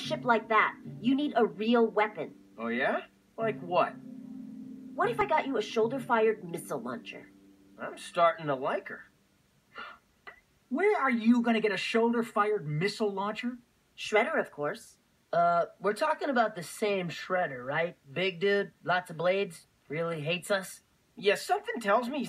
ship like that, you need a real weapon. Oh, yeah? Like what? What if I got you a shoulder fired missile launcher? I'm starting to like her. Where are you going to get a shoulder fired missile launcher? Shredder, of course. Uh, we're talking about the same shredder, right? Big dude, lots of blades, really hates us. Yeah, something tells me he's not.